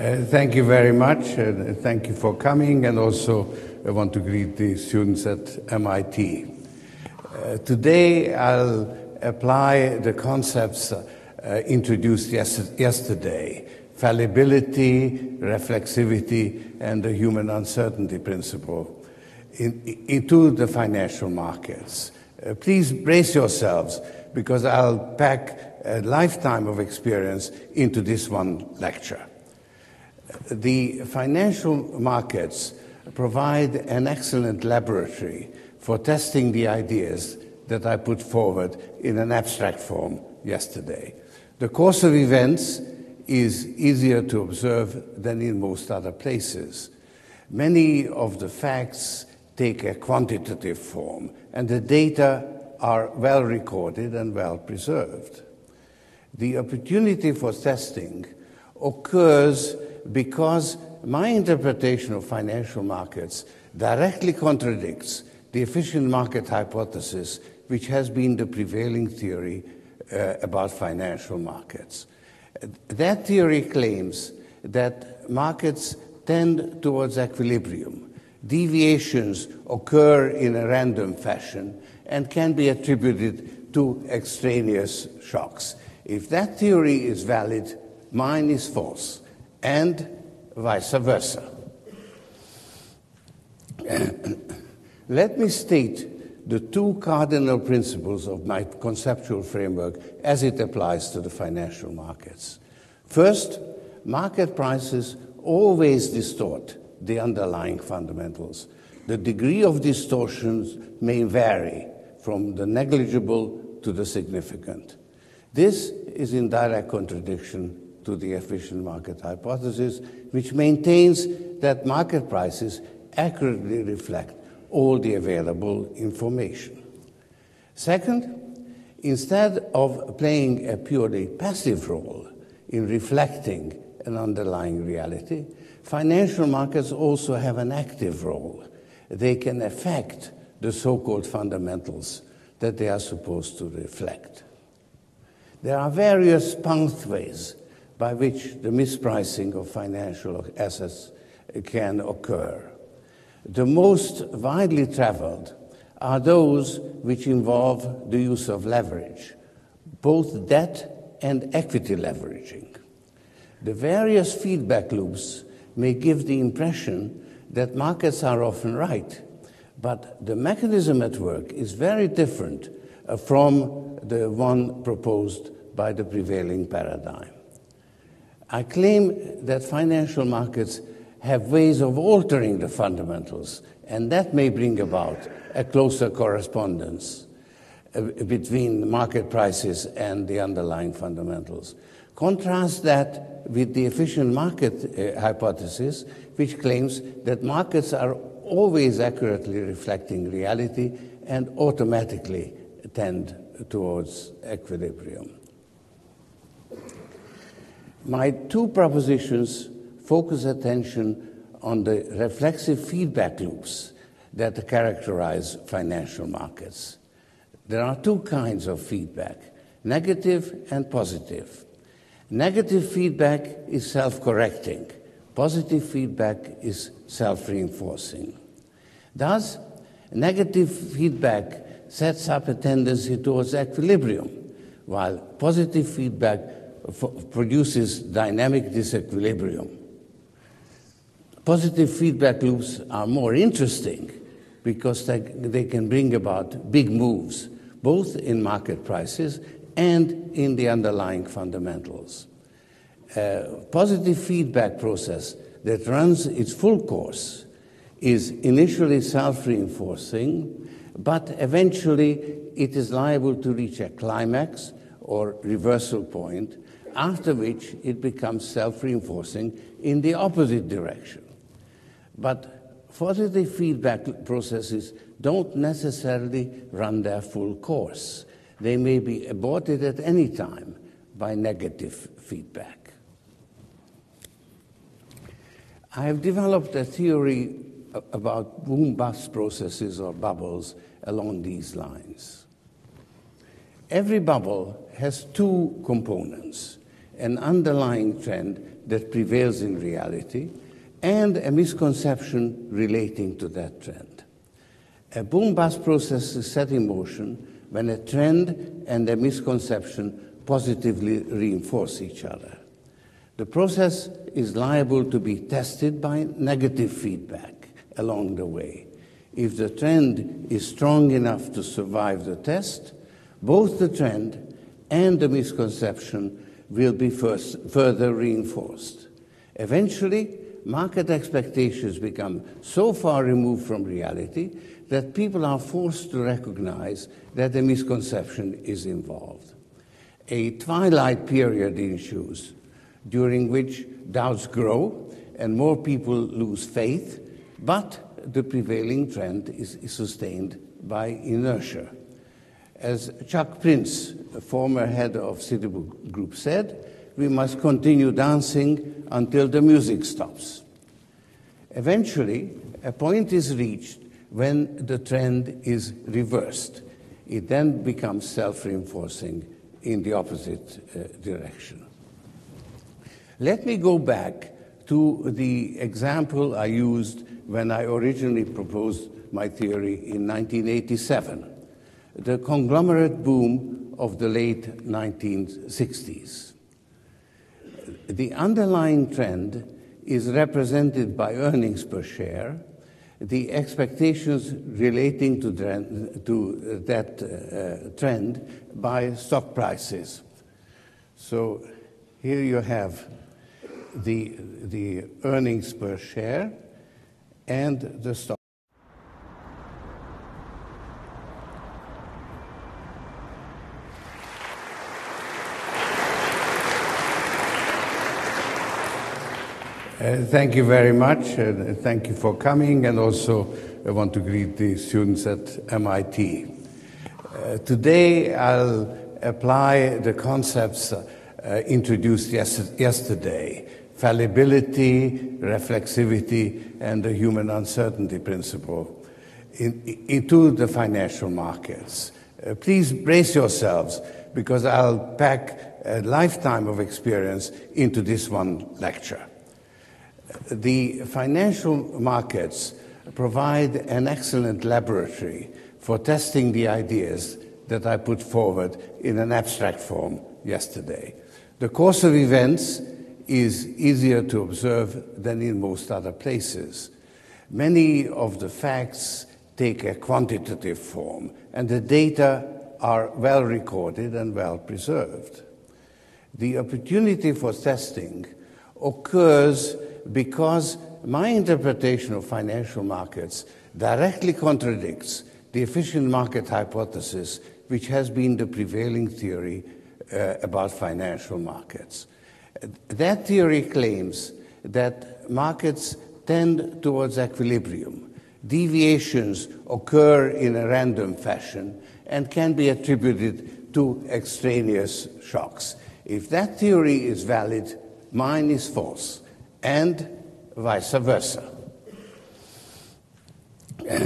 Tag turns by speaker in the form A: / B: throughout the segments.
A: Uh, thank you very much. Uh, thank you for coming, and also I want to greet the students at MIT. Uh, today I'll apply the concepts uh, introduced yes yesterday fallibility, reflexivity, and the human uncertainty principle in, into the financial markets. Uh, please brace yourselves because I'll pack a lifetime of experience into this one lecture. The financial markets provide an excellent laboratory for testing the ideas that I put forward in an abstract form yesterday. The course of events is easier to observe than in most other places. Many of the facts take a quantitative form, and the data are well recorded and well preserved. The opportunity for testing occurs because my interpretation of financial markets directly contradicts the efficient market hypothesis, which has been the prevailing theory uh, about financial markets. That theory claims that markets tend towards equilibrium. Deviations occur in a random fashion and can be attributed to extraneous shocks. If that theory is valid, mine is false and vice versa. Let me state the two cardinal principles of my conceptual framework as it applies to the financial markets. First, market prices always distort the underlying fundamentals. The degree of distortions may vary from the negligible to the significant. This is in direct contradiction to the efficient market hypothesis, which maintains that market prices accurately reflect all the available information. Second, instead of playing a purely passive role in reflecting an underlying reality, financial markets also have an active role. They can affect the so called fundamentals that they are supposed to reflect. There are various pathways by which the mispricing of financial assets can occur. The most widely traveled are those which involve the use of leverage, both debt and equity leveraging. The various feedback loops may give the impression that markets are often right, but the mechanism at work is very different from the one proposed by the prevailing paradigm. I claim that financial markets have ways of altering the fundamentals, and that may bring about a closer correspondence uh, between market prices and the underlying fundamentals. Contrast that with the efficient market uh, hypothesis, which claims that markets are always accurately reflecting reality and automatically tend towards equilibrium. My two propositions focus attention on the reflexive feedback loops that characterize financial markets. There are two kinds of feedback negative and positive. Negative feedback is self correcting, positive feedback is self reinforcing. Thus, negative feedback sets up a tendency towards equilibrium, while positive feedback produces dynamic disequilibrium. Positive feedback loops are more interesting because they, they can bring about big moves, both in market prices and in the underlying fundamentals. A positive feedback process that runs its full course is initially self reinforcing, but eventually it is liable to reach a climax or reversal point after which it becomes self reinforcing in the opposite direction. But positive feedback processes don't necessarily run their full course. They may be aborted at any time by negative feedback. I have developed a theory about boom bust processes or bubbles along these lines. Every bubble has two components an underlying trend that prevails in reality and a misconception relating to that trend. A boom bust process is set in motion when a trend and a misconception positively reinforce each other. The process is liable to be tested by negative feedback along the way. If the trend is strong enough to survive the test, both the trend and the misconception will be first, further reinforced. Eventually, market expectations become so far removed from reality that people are forced to recognize that a misconception is involved. A twilight period ensues during which doubts grow and more people lose faith, but the prevailing trend is, sustained by inertia. As Chuck Prince, former head of Citigroup, Group, said, we must continue dancing until the music stops. Eventually, a point is reached when the trend is reversed. It then becomes self reinforcing in the opposite uh, direction. Let me go back to the example I used when I originally proposed my theory in 1987 the conglomerate boom of the late 1960s. The underlying trend is represented by earnings per share, the expectations relating to, to that uh, trend by stock prices. So here you have the, the earnings per share and the stock. Uh, thank you very much. Uh, thank you for coming, and also I want to greet the students at MIT. Uh, today I'll apply the concepts uh, introduced yes- yesterday fallibility, reflexivity, and the human uncertainty principle in, into the financial markets. Uh, please brace yourselves because I'll pack a lifetime of experience into this one lecture. The financial markets provide an excellent laboratory for testing the ideas that I put forward in an abstract form yesterday. The course of events is easier to observe than in most other places. Many of the facts take a quantitative form, and the data are well recorded and well preserved. The opportunity for testing occurs because my interpretation of financial markets directly contradicts the efficient market hypothesis, which has been the prevailing theory uh, about financial markets. That theory claims that markets tend towards equilibrium. Deviations occur in a random fashion and can be attributed to extraneous shocks. If that theory is valid, mine is false, and vice versa.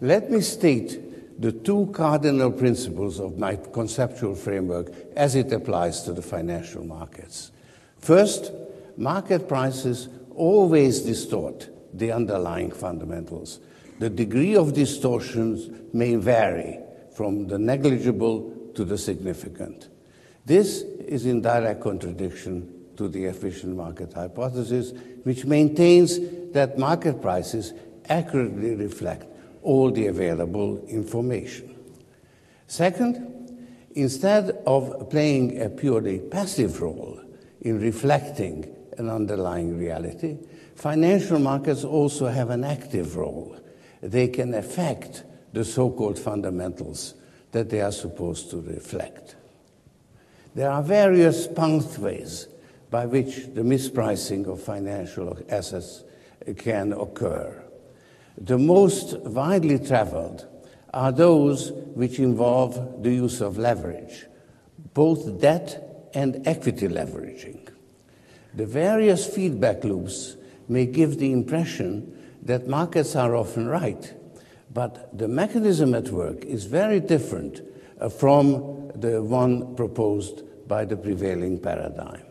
A: Let me state the two cardinal principles of my conceptual framework as it applies to the financial markets. First, market prices always distort the underlying fundamentals. The degree of distortions may vary from the negligible to the significant. This is in direct contradiction to the efficient market hypothesis, which maintains that market prices accurately reflect all the available information. Second, instead of playing a purely passive role in reflecting an underlying reality, financial markets also have an active role. They can affect the so called fundamentals that they are supposed to reflect. There are various pathways by which the mispricing of financial assets can occur. The most widely traveled are those which involve the use of leverage, both debt and equity leveraging. The various feedback loops may give the impression that markets are often right, but the mechanism at work is very different from the one proposed by the prevailing paradigm.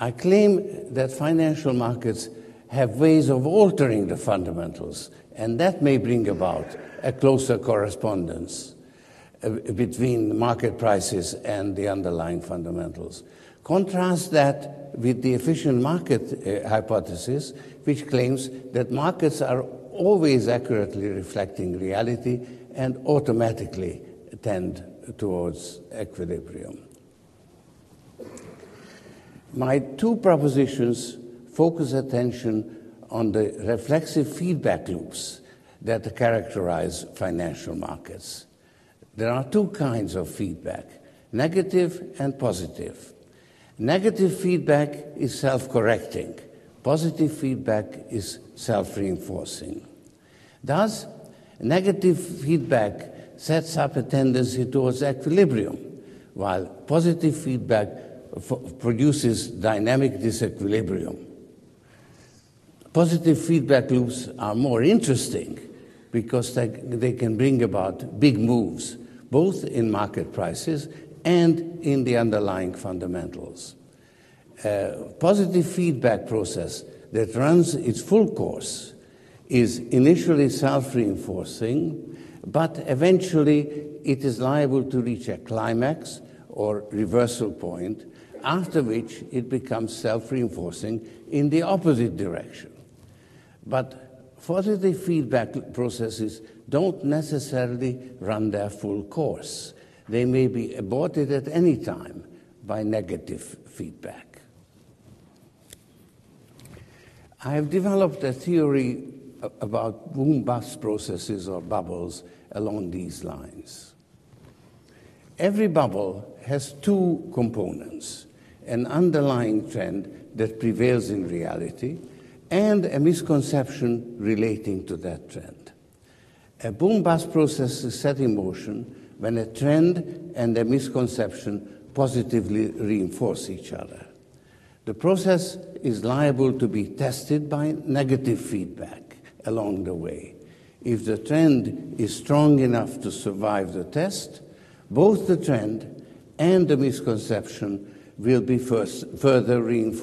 A: I claim that financial markets have ways of altering the fundamentals, and that may bring about a closer correspondence uh, between market prices and the underlying fundamentals. Contrast that with the efficient market uh, hypothesis, which claims that markets are always accurately reflecting reality and automatically tend towards equilibrium. My two propositions focus attention on the reflexive feedback loops that characterize financial markets. There are two kinds of feedback negative and positive. Negative feedback is self correcting, positive feedback is self reinforcing. Thus, negative feedback sets up a tendency towards equilibrium, while positive feedback produces dynamic disequilibrium. Positive feedback loops are more interesting because they, they can bring about big moves, both in market prices and in the underlying fundamentals. A positive feedback process that runs its full course is initially self reinforcing, but eventually it is liable to reach a climax or reversal point, after which it becomes self reinforcing in the opposite direction. But positive feedback processes don't necessarily run their full course. They may be aborted at any time by negative feedback. I have developed a theory about boom bust processes or bubbles along these lines. Every bubble has two components an underlying trend that prevails in reality and a misconception relating to that trend. A boom bust process is set in motion when a trend and a misconception positively reinforce each other. The process is liable to be tested by negative feedback along the way. If the trend is strong enough to survive the test, both the trend and the misconception will be first, further reinforced.